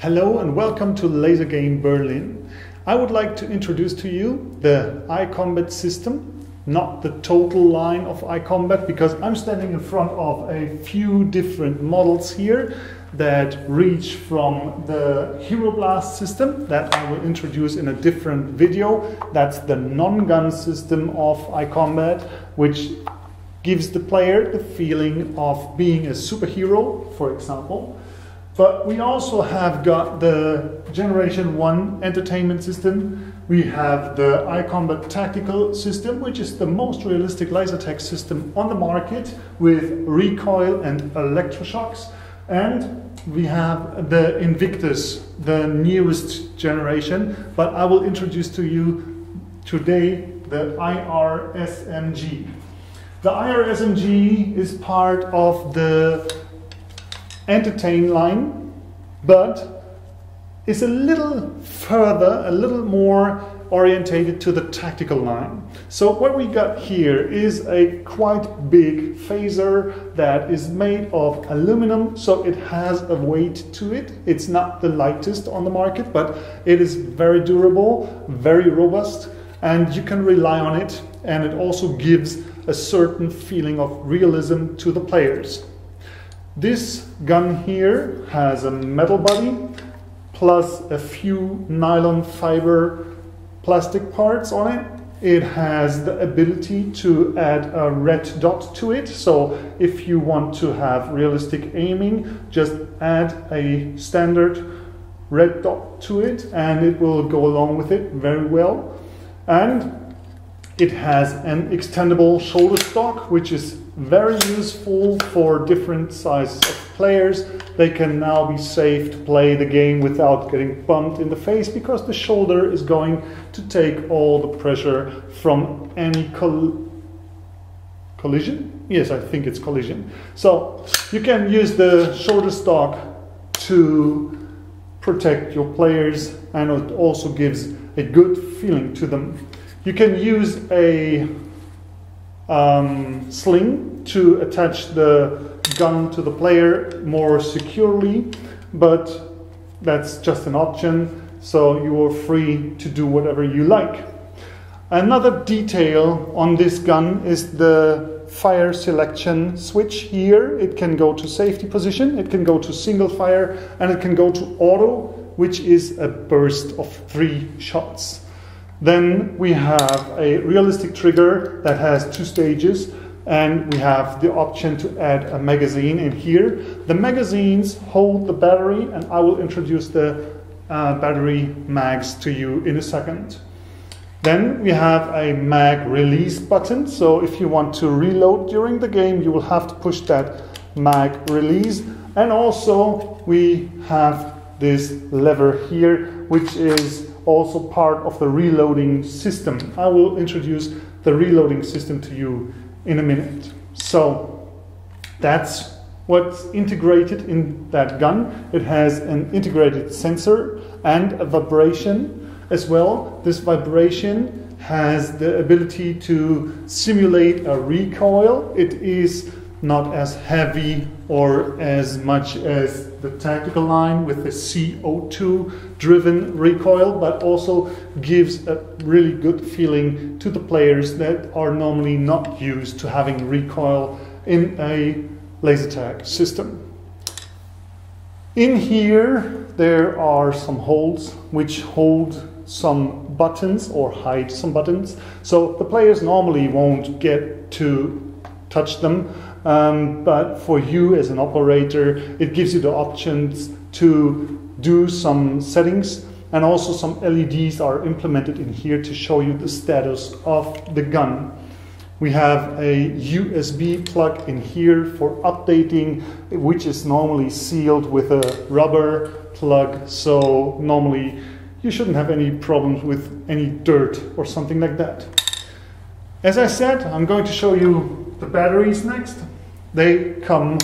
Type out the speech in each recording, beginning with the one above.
Hello and welcome to Laser Game Berlin. I would like to introduce to you the iCombat system, not the total line of iCombat, because I'm standing in front of a few different models here that reach from the Hero Blast system that I will introduce in a different video. That's the non-gun system of iCombat, which gives the player the feeling of being a superhero, for example. But we also have got the Generation 1 entertainment system. We have the iCombat tactical system, which is the most realistic laser tag system on the market with recoil and electroshocks. And we have the Invictus, the newest generation, but I will introduce to you today the IRSMG. The IRSMG is part of the Entertain line, but is a little further, a little more orientated to the tactical line. So what we got here is a quite big phaser that is made of aluminum, so it has a weight to it. It's not the lightest on the market, but it is very durable, very robust, and you can rely on it, and it also gives a certain feeling of realism to the players. This gun here has a metal body plus a few nylon fiber plastic parts on it. It has the ability to add a red dot to it. So if you want to have realistic aiming, just add a standard red dot to it and it will go along with it very well. And it has an extendable shoulder stock, which is very useful for different sizes of players. They can now be safe to play the game without getting bumped in the face because the shoulder is going to take all the pressure from any coll collision. Yes, I think it's collision. So you can use the shoulder stock to protect your players and it also gives a good feeling to them. You can use a um, sling to attach the gun to the player more securely, but that's just an option, so you are free to do whatever you like. Another detail on this gun is the fire selection switch here. It can go to safety position, it can go to single fire, and it can go to auto, which is a burst of three shots. Then we have a realistic trigger that has two stages and we have the option to add a magazine in here. The magazines hold the battery and I will introduce the uh, battery mags to you in a second. Then we have a mag release button. So if you want to reload during the game, you will have to push that mag release. And also we have this lever here, which is also part of the reloading system. I will introduce the reloading system to you in a minute. So that's what's integrated in that gun. It has an integrated sensor and a vibration as well. This vibration has the ability to simulate a recoil. It is not as heavy or as much as the tactical line with the CO2 driven recoil, but also gives a really good feeling to the players that are normally not used to having recoil in a laser tag system. In here, there are some holes which hold some buttons or hide some buttons. So the players normally won't get to touch them um, but for you as an operator, it gives you the options to do some settings and also some LEDs are implemented in here to show you the status of the gun. We have a USB plug in here for updating, which is normally sealed with a rubber plug. So normally you shouldn't have any problems with any dirt or something like that. As I said, I'm going to show you the batteries next. They come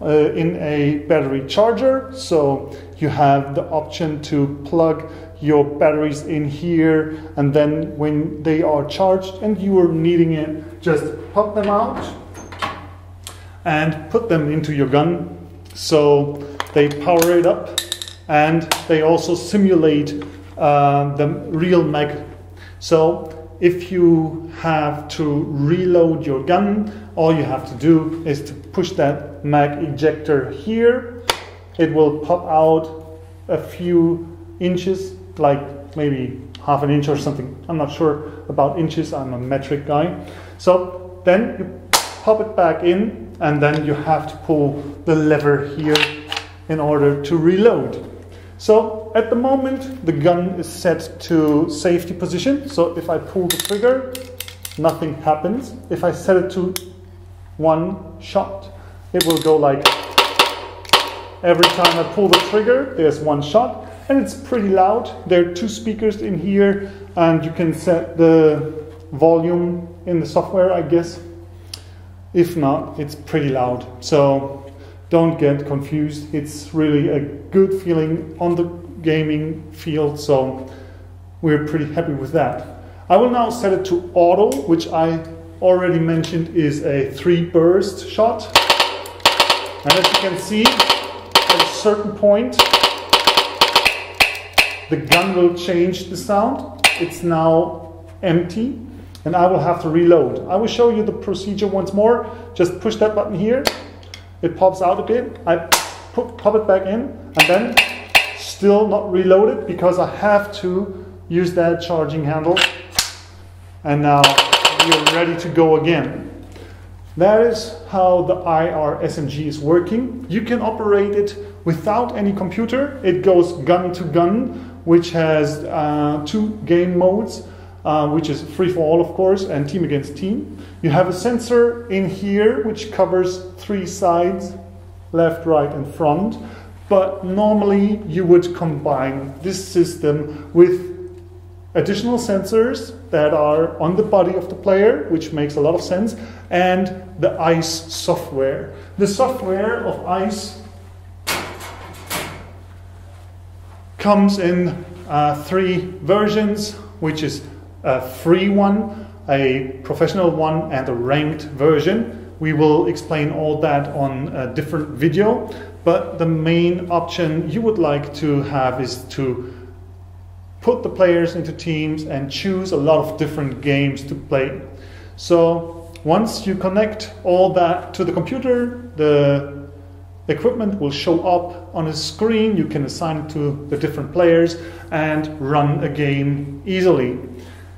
uh, in a battery charger, so you have the option to plug your batteries in here, and then when they are charged and you are needing it, just pop them out and put them into your gun so they power it up and they also simulate uh, the real mag. So if you have to reload your gun, all you have to do is to push that mag ejector here. It will pop out a few inches, like maybe half an inch or something. I'm not sure about inches, I'm a metric guy. So then you pop it back in, and then you have to pull the lever here in order to reload. So at the moment, the gun is set to safety position. So if I pull the trigger, nothing happens. If I set it to one shot, it will go like every time I pull the trigger, there's one shot and it's pretty loud. There are two speakers in here and you can set the volume in the software, I guess. If not, it's pretty loud. So don't get confused. It's really a good feeling on the gaming field, so we're pretty happy with that. I will now set it to auto, which I already mentioned is a three burst shot. And as you can see, at a certain point, the gun will change the sound. It's now empty and I will have to reload. I will show you the procedure once more. Just push that button here it pops out a bit. I pop it back in and then still not reloaded because I have to use that charging handle. And now we're ready to go again. That is how the IR SMG is working. You can operate it without any computer. It goes gun to gun, which has uh, two game modes, uh, which is free for all, of course, and team against team. You have a sensor in here which covers three sides, left, right, and front. But normally you would combine this system with additional sensors that are on the body of the player, which makes a lot of sense, and the ICE software. The software of ICE comes in uh, three versions, which is a free one, a professional one and a ranked version. We will explain all that on a different video, but the main option you would like to have is to put the players into teams and choose a lot of different games to play. So once you connect all that to the computer, the equipment will show up on a screen. You can assign it to the different players and run a game easily.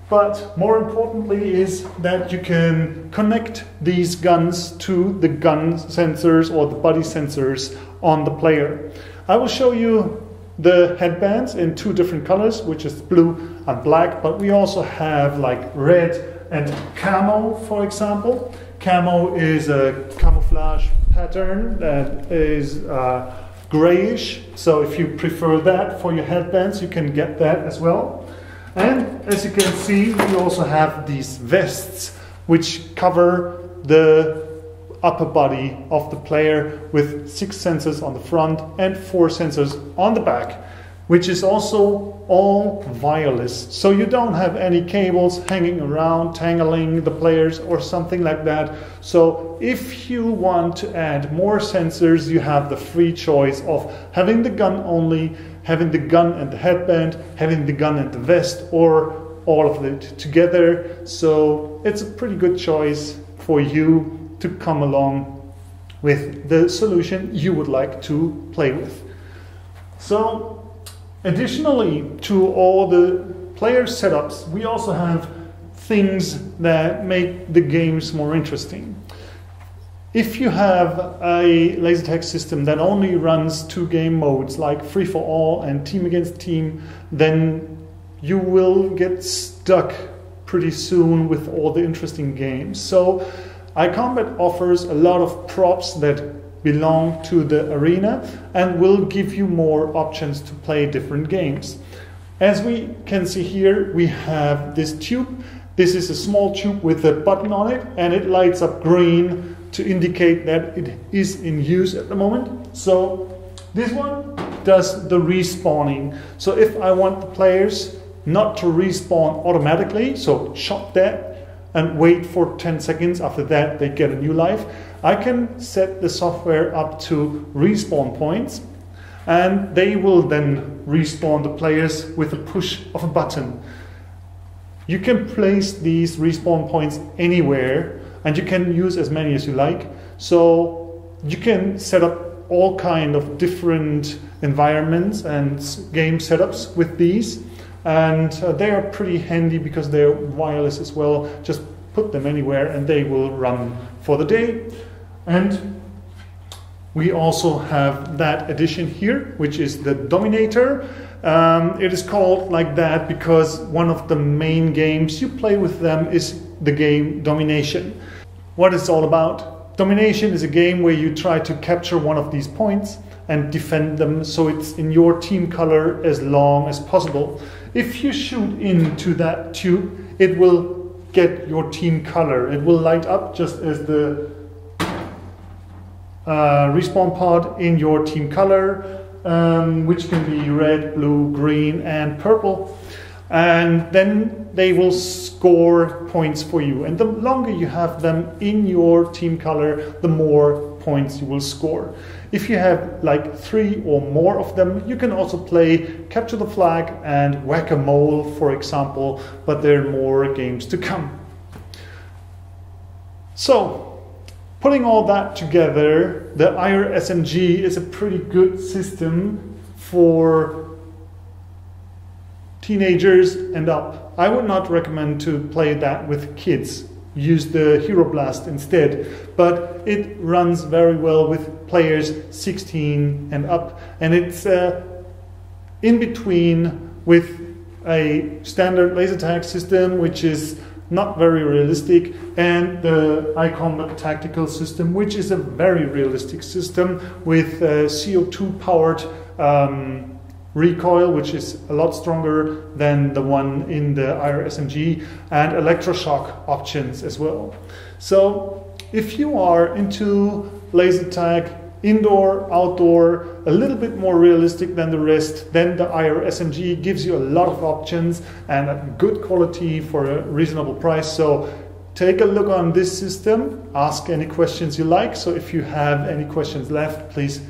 But more importantly is that you can connect these guns to the gun sensors or the body sensors on the player. I will show you the headbands in two different colors, which is blue and black, but we also have like red and camo, for example. Camo is a camouflage pattern that is uh, grayish, so if you prefer that for your headbands, you can get that as well. And as you can see, we also have these vests which cover the upper body of the player with six sensors on the front and four sensors on the back, which is also all wireless. So you don't have any cables hanging around, tangling the players or something like that. So if you want to add more sensors, you have the free choice of having the gun only having the gun and the headband, having the gun and the vest, or all of it together. So it's a pretty good choice for you to come along with the solution you would like to play with. So, additionally to all the player setups, we also have things that make the games more interesting. If you have a laser tag system that only runs two game modes like free for all and team against team, then you will get stuck pretty soon with all the interesting games. So iCombat offers a lot of props that belong to the arena and will give you more options to play different games. As we can see here, we have this tube. This is a small tube with a button on it and it lights up green to indicate that it is in use at the moment. So this one does the respawning. So if I want the players not to respawn automatically, so shot that and wait for 10 seconds, after that they get a new life, I can set the software up to respawn points and they will then respawn the players with a push of a button. You can place these respawn points anywhere and you can use as many as you like. So you can set up all kind of different environments and game setups with these and uh, they are pretty handy because they're wireless as well. Just put them anywhere and they will run for the day. And we also have that addition here, which is the Dominator. Um, it is called like that because one of the main games you play with them is the game Domination. What it's all about? Domination is a game where you try to capture one of these points and defend them so it's in your team color as long as possible. If you shoot into that tube, it will get your team color. It will light up just as the uh, respawn pod in your team color, um, which can be red, blue, green, and purple. And then they will score points for you. And the longer you have them in your team color, the more points you will score. If you have like three or more of them, you can also play Capture the Flag and Whack-a-Mole, for example, but there are more games to come. So, putting all that together, the IR SMG is a pretty good system for teenagers and up. I would not recommend to play that with kids use the Hero Blast instead. But it runs very well with players 16 and up, and it's uh, in between with a standard laser tag system, which is not very realistic, and the iCombat tactical system, which is a very realistic system with uh, CO2 powered. Um, recoil, which is a lot stronger than the one in the IR SMG, and electroshock options as well. So if you are into laser tag, indoor, outdoor, a little bit more realistic than the rest, then the IR SMG gives you a lot of options and a good quality for a reasonable price. So take a look on this system, ask any questions you like. So if you have any questions left, please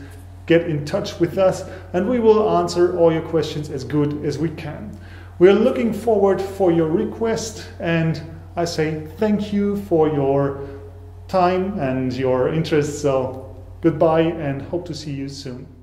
get in touch with us and we will answer all your questions as good as we can. We're looking forward for your request and I say thank you for your time and your interest. So goodbye and hope to see you soon.